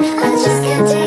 I just can't take